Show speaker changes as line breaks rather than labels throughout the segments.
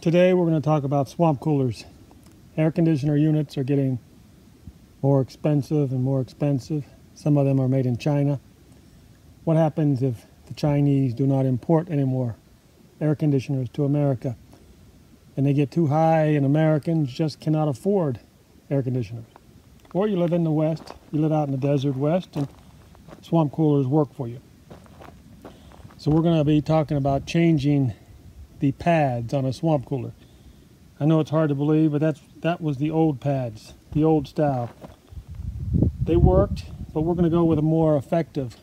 Today we're going to talk about swamp coolers. Air conditioner units are getting more expensive and more expensive. Some of them are made in China. What happens if the Chinese do not import any more air conditioners to America and they get too high and Americans just cannot afford air conditioners? Or you live in the West, you live out in the desert West and swamp coolers work for you. So we're going to be talking about changing the pads on a swamp cooler. I know it's hard to believe, but that's that was the old pads, the old style. They worked, but we're going to go with a more effective,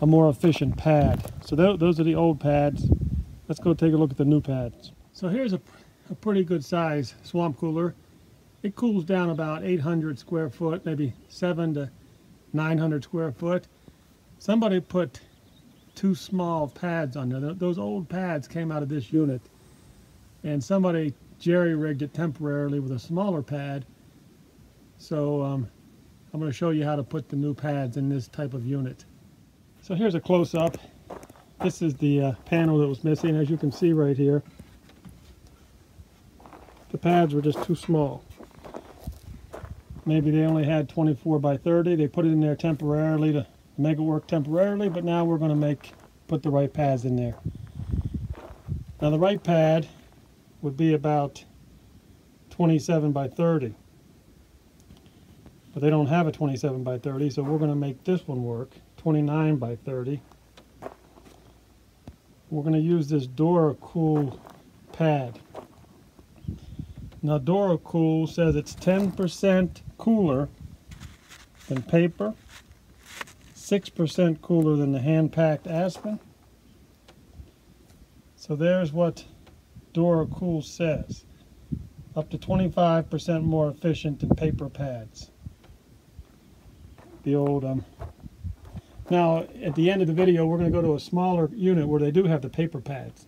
a more efficient pad. So th those are the old pads. Let's go take a look at the new pads. So here's a, a pretty good size swamp cooler. It cools down about 800 square foot, maybe 7 to 900 square foot. Somebody put two small pads on there. Those old pads came out of this unit. And somebody jerry-rigged it temporarily with a smaller pad. So um, I'm going to show you how to put the new pads in this type of unit. So here's a close-up. This is the uh, panel that was missing, as you can see right here. The pads were just too small. Maybe they only had 24 by 30. They put it in there temporarily to make it work temporarily, but now we're going to make put the right pads in there. Now the right pad would be about 27 by 30. But they don't have a 27 by 30, so we're going to make this one work, 29 by 30. We're going to use this DuraCool pad. Now DuraCool says it's 10% cooler than paper 6% cooler than the hand-packed Aspen. So there's what DuraCool says. Up to 25% more efficient than paper pads. The old, um, now at the end of the video we're going to go to a smaller unit where they do have the paper pads.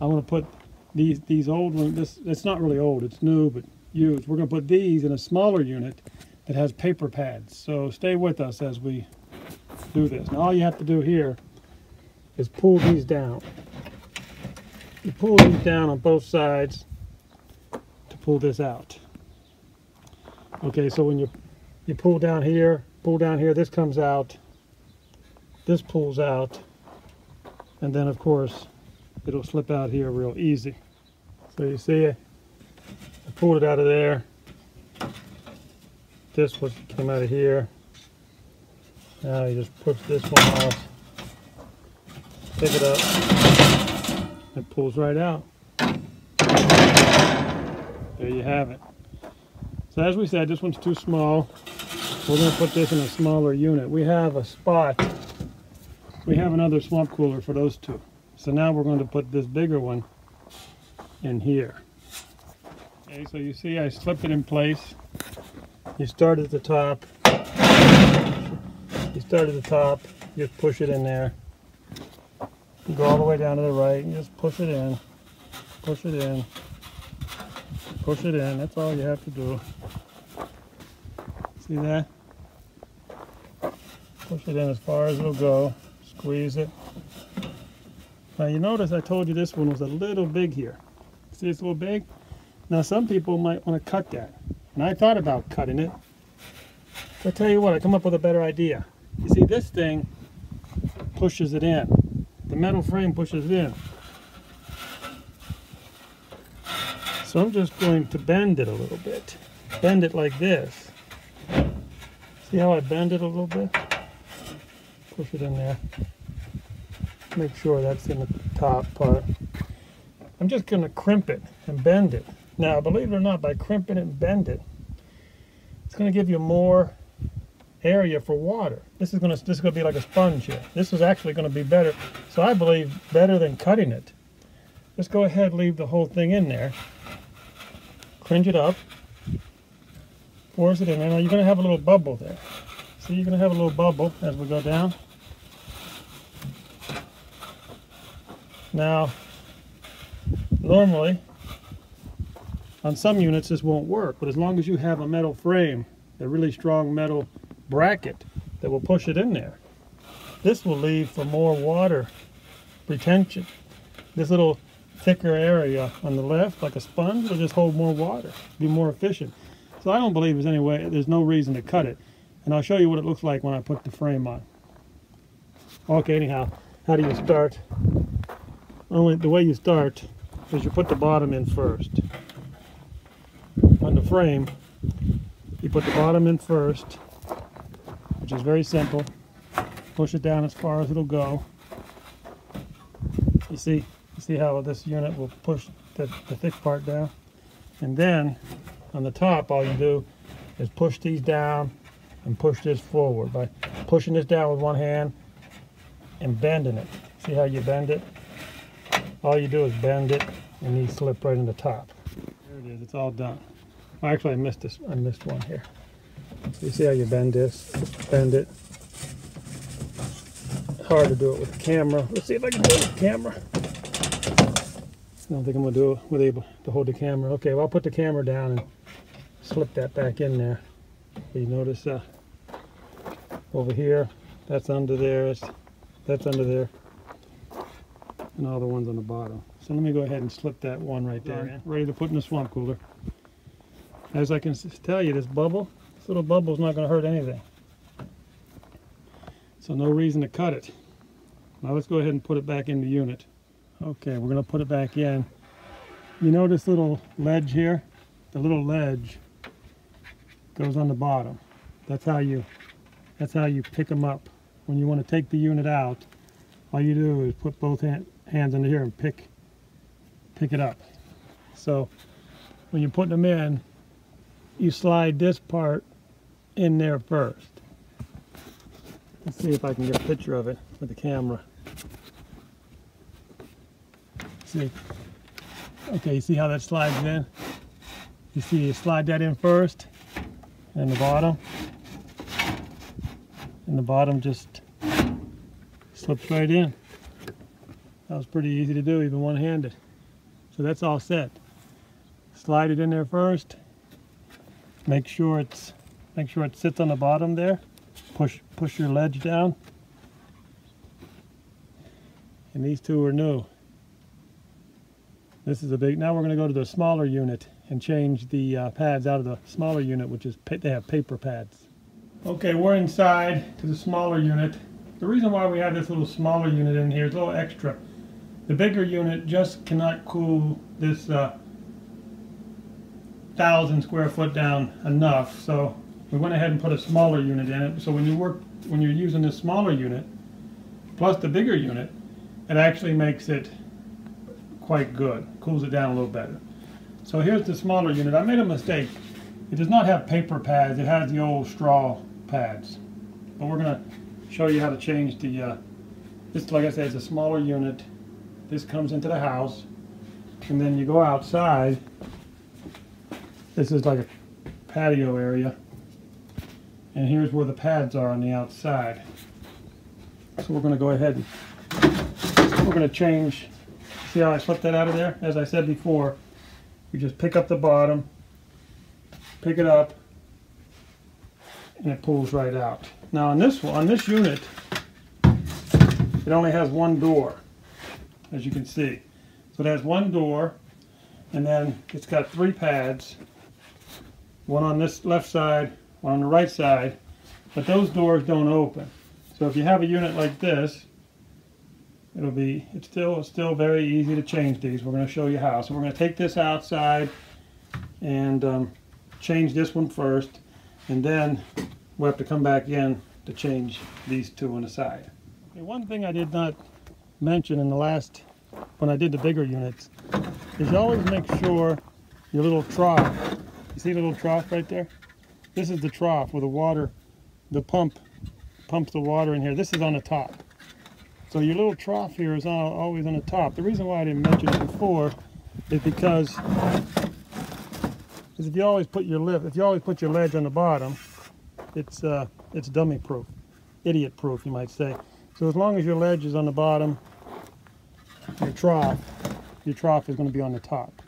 I want to put these these old ones, this, it's not really old, it's new but used. We're going to put these in a smaller unit that has paper pads. So stay with us as we do this. Now all you have to do here is pull these down. You pull these down on both sides to pull this out. Okay, so when you you pull down here, pull down here, this comes out, this pulls out, and then of course it'll slip out here real easy. So you see I pulled it out of there. This was came out of here. Now you just push this one off, pick it up, it pulls right out. There you have it. So as we said, this one's too small. We're going to put this in a smaller unit. We have a spot. We have another swamp cooler for those two. So now we're going to put this bigger one in here. Okay, so you see I slipped it in place. You start at the top start at the top, just push it in there. Go all the way down to the right and just push it in. Push it in. Push it in. That's all you have to do. See that? Push it in as far as it'll go. Squeeze it. Now you notice I told you this one was a little big here. See it's a little big? Now some people might want to cut that. And I thought about cutting it. But I tell you what, I come up with a better idea. You see, this thing pushes it in. The metal frame pushes it in. So I'm just going to bend it a little bit. Bend it like this. See how I bend it a little bit? Push it in there. Make sure that's in the top part. I'm just going to crimp it and bend it. Now, believe it or not, by crimping it and bend it, it's going to give you more area for water. This is going to this is to be like a sponge here. This is actually going to be better. So I believe better than cutting it. Just go ahead, leave the whole thing in there. Cringe it up. Force it in there. Now you're going to have a little bubble there. See, you're going to have a little bubble as we go down. Now, normally, on some units this won't work, but as long as you have a metal frame, a really strong metal bracket that will push it in there. This will leave for more water retention. This little thicker area on the left, like a sponge, it'll just hold more water, be more efficient. So I don't believe there's any way, there's no reason to cut it. And I'll show you what it looks like when I put the frame on. Okay, anyhow, how do you start? Only the way you start is you put the bottom in first. On the frame, you put the bottom in first, which is very simple. Push it down as far as it'll go. You see, you see how this unit will push the, the thick part down? And then on the top, all you do is push these down and push this forward by pushing this down with one hand and bending it. See how you bend it? All you do is bend it and these slip right in the top. There it is, it's all done. Actually, I missed this. I missed one here. You see how you bend this? Bend it. Hard to do it with the camera. Let's see if I can do it with the camera. I don't think I'm gonna do it with able to hold the camera. Okay, well I'll put the camera down and slip that back in there. You notice uh, over here, that's under there, that's under there, and all the ones on the bottom. So let me go ahead and slip that one right there Ready to put in the swamp cooler. As I can tell you, this bubble, this little bubble is not going to hurt anything. So no reason to cut it. Now let's go ahead and put it back in the unit. Okay, we're going to put it back in. You know this little ledge here? The little ledge goes on the bottom. That's how you that's how you pick them up. When you want to take the unit out, all you do is put both hand, hands under here and pick pick it up. So when you're putting them in, you slide this part in there first. Let's see if I can get a picture of it with the camera. See? Okay, you see how that slides in? You see you slide that in first, and the bottom. And the bottom just slips right in. That was pretty easy to do, even one-handed. So that's all set. Slide it in there first. Make sure it's make sure it sits on the bottom there. Push push your ledge down. And these two are new. This is a big, now we're going to go to the smaller unit and change the uh, pads out of the smaller unit, which is, they have paper pads. Okay, we're inside to the smaller unit. The reason why we have this little smaller unit in here is a little extra. The bigger unit just cannot cool this uh, thousand square foot down enough, so we went ahead and put a smaller unit in it. So when you work, when you're using this smaller unit, plus the bigger unit, it actually makes it quite good. Cools it down a little better. So here's the smaller unit. I made a mistake. It does not have paper pads. It has the old straw pads. But we're going to show you how to change the, uh, this like I said, it's a smaller unit. This comes into the house. And then you go outside. This is like a patio area. And here's where the pads are on the outside. So we're going to go ahead and we're going to change See how I slipped that out of there? As I said before, you just pick up the bottom, pick it up, and it pulls right out. Now on this one, on this unit, it only has one door, as you can see. So it has one door, and then it's got three pads, one on this left side, one on the right side, but those doors don't open. So if you have a unit like this, it'll be it's still it's still very easy to change these. We're going to show you how. So we're going to take this outside and um, change this one first and then we'll have to come back in to change these two on the side. Okay, one thing I did not mention in the last when I did the bigger units is always make sure your little trough you see the little trough right there this is the trough where the water the pump pumps the water in here this is on the top so your little trough here is always on the top. The reason why I didn't mention it before is because is if you always put your lip, if you always put your ledge on the bottom, it's uh, it's dummy proof, idiot proof, you might say. So as long as your ledge is on the bottom, your trough, your trough is going to be on the top.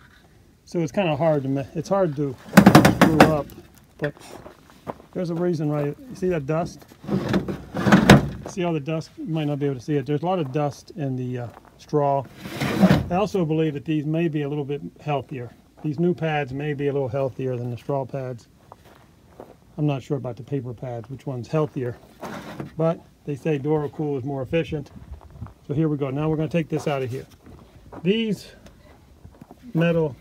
So it's kind of hard to it's hard to screw up, but there's a reason, right? You see that dust? see all the dust? You might not be able to see it. There's a lot of dust in the uh, straw. I also believe that these may be a little bit healthier. These new pads may be a little healthier than the straw pads. I'm not sure about the paper pads, which one's healthier. But they say DuraCool is more efficient. So here we go. Now we're going to take this out of here. These metal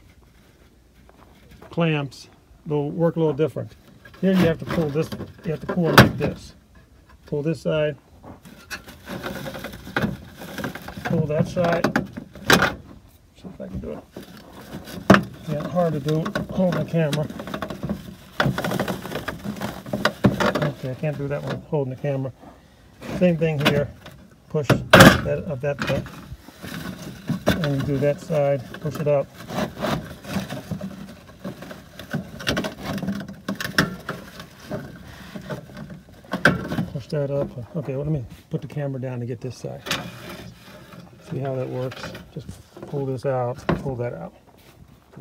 clamps, they'll work a little different. Here you have to pull this, you have to pull like this. Pull this side, pull that side. See if I can do it. Yeah, hard to do holding the camera. Okay, I can't do that one holding the camera. Same thing here. Push that up that bit. And do that side, push it up. That up. Okay, well, let me put the camera down to get this side. See how that works. Just pull this out, pull that out.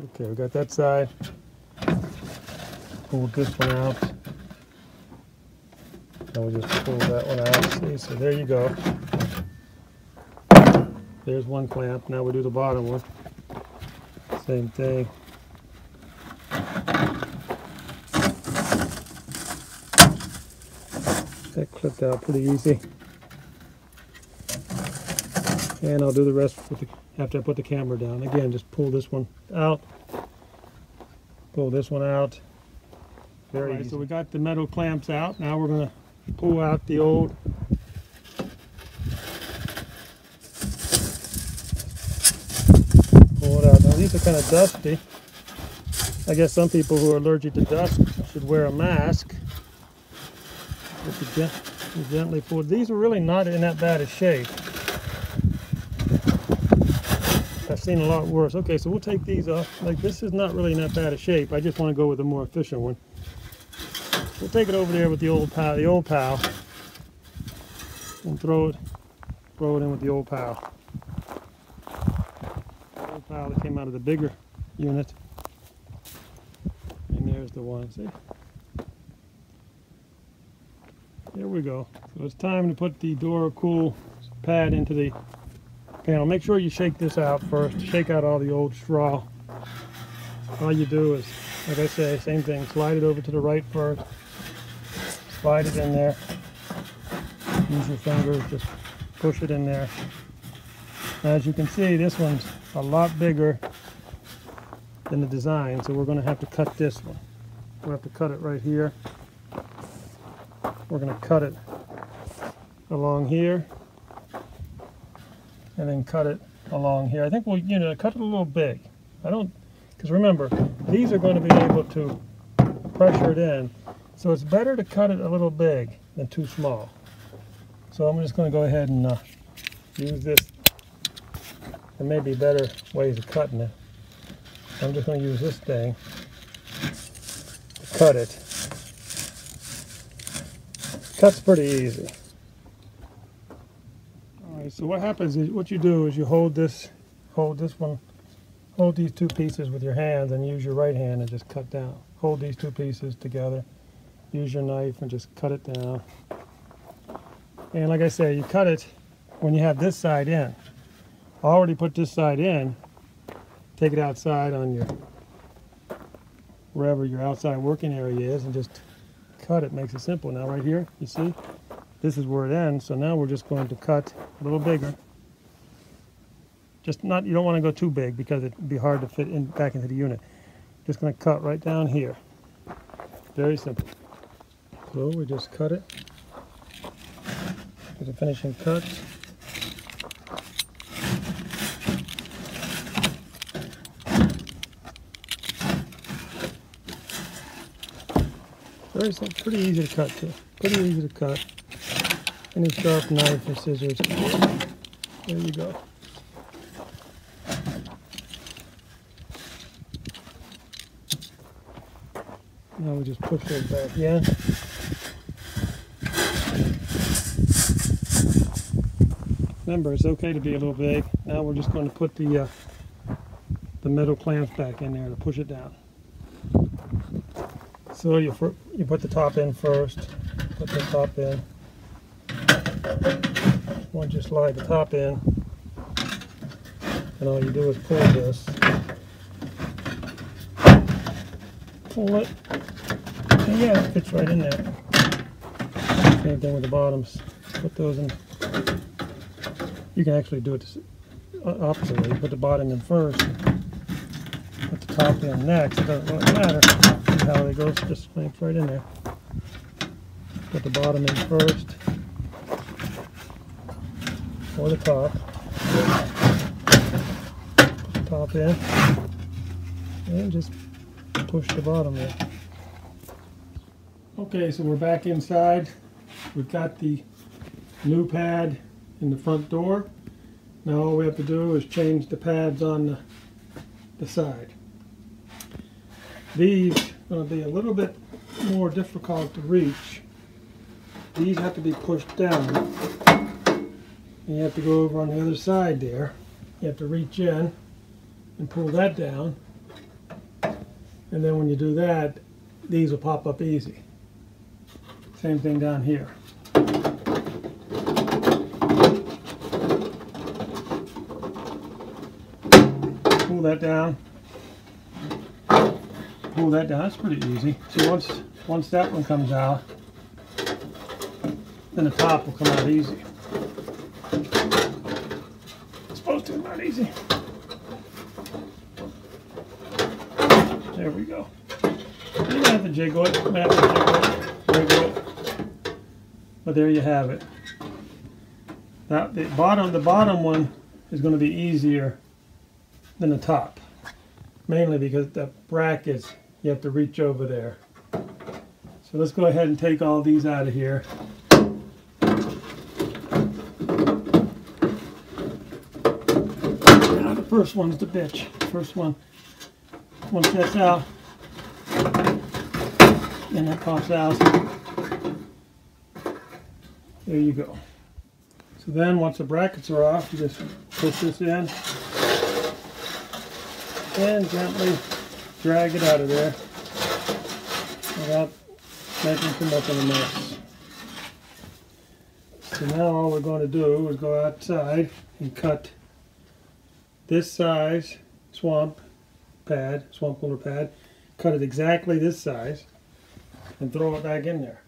Okay, we got that side. Pull this one out. And we'll just pull that one out. See, so there you go. There's one clamp. Now we do the bottom one. Same thing. That clipped out uh, pretty easy. And I'll do the rest the, after I put the camera down. Again, just pull this one out. Pull this one out. Very right, easy. So we got the metal clamps out. Now we're going to pull out the old pull it out. Now these are kind of dusty. I guess some people who are allergic to dust should wear a mask. If you, you gently pull. These are really not in that bad a shape. I've seen a lot worse. Okay, so we'll take these off. Like this is not really in that bad a shape. I just want to go with a more efficient one. We'll take it over there with the old pal, the old pal, and throw it, throw it in with the old pal. The old pal that came out of the bigger unit. And there's the one. See? There we go. So it's time to put the DuraCool pad into the panel. Make sure you shake this out first. Shake out all the old straw. All you do is, like I say, same thing. Slide it over to the right first slide it in there. Use your fingers, just push it in there. As you can see, this one's a lot bigger than the design, so we're going to have to cut this one. We'll have to cut it right here. We're going to cut it along here, and then cut it along here. I think we'll, you know, cut it a little big. I don't, because remember, these are going to be able to pressure it in so it's better to cut it a little big than too small. So I'm just going to go ahead and uh, use this. There may be better ways of cutting it. I'm just going to use this thing to cut it. Cuts pretty easy. Alright, so what happens is what you do is you hold this, hold this one, hold these two pieces with your hands and use your right hand and just cut down. Hold these two pieces together use your knife and just cut it down. And like I say, you cut it when you have this side in. Already put this side in. Take it outside on your, wherever your outside working area is and just cut it. Makes it simple. Now right here, you see, this is where it ends. So now we're just going to cut a little bigger. Just not, you don't want to go too big because it'd be hard to fit in back into the unit. Just going to cut right down here. Very simple. So we just cut it. Do the finishing cut. Very simple, pretty easy to cut too. Pretty easy to cut. Any sharp knife or scissors. There you go. Now we just push those back in. Remember, it's okay to be a little big. Now we're just going to put the uh, the metal clamps back in there to push it down. So you you put the top in first. Put the top in. Once you slide the top in, And all you do is pull this. Pull it. And yeah, it fits right in there. Same thing with the bottoms. Put those in. You can actually do it uh, oppositely. Put the bottom in first. Put the top in next. It doesn't really matter. See how it goes. Just clamps right in there. Put the bottom in first. Or the top. Put the top in. And just push the bottom in. Okay, so we're back inside. We've got the new pad in the front door. Now all we have to do is change the pads on the, the side. These going to be a little bit more difficult to reach. These have to be pushed down. And you have to go over on the other side there. You have to reach in and pull that down. And then when you do that, these will pop up easy. Same thing down here. Pull that down. Pull that down. That's pretty easy. So once once that one comes out, then the top will come out easy. It's supposed to, not easy. There we go. You don't have to jiggle it. Have to jiggle it. Jiggle it. But there you have it. That the bottom, the bottom one is going to be easier than the top, mainly because the brackets you have to reach over there. So let's go ahead and take all these out of here. Now the first one's the bitch. First one, once that's out, and that pops out. There you go. So then once the brackets are off, you just push this in and gently drag it out of there without making too much of a mess. So now all we're going to do is go outside and cut this size swamp pad, swamp cooler pad, cut it exactly this size and throw it back in there.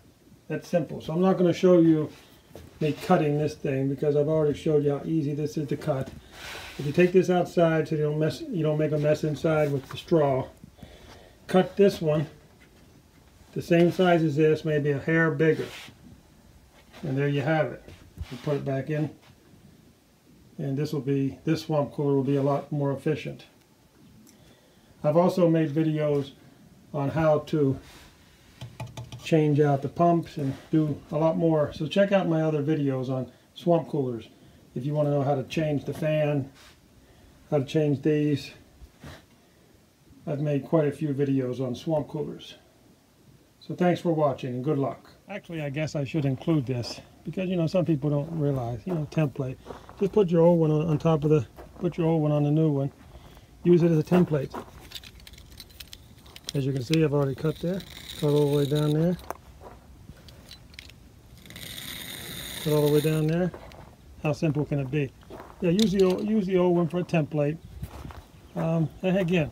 That's simple. So I'm not going to show you me cutting this thing because I've already showed you how easy this is to cut. If you take this outside so you don't mess, you don't make a mess inside with the straw. Cut this one the same size as this, maybe a hair bigger. And there you have it. You put it back in. And this will be, this swamp cooler will be a lot more efficient. I've also made videos on how to change out the pumps and do a lot more. So check out my other videos on swamp coolers if you want to know how to change the fan, how to change these. I've made quite a few videos on swamp coolers. So thanks for watching and good luck. Actually, I guess I should include this because, you know, some people don't realize, you know, template. Just put your old one on, on top of the, put your old one on the new one. Use it as a template. As you can see, I've already cut there. Cut all the way down there. Cut all the way down there. How simple can it be? Yeah, use the old, use the old one for a template. Um, and again,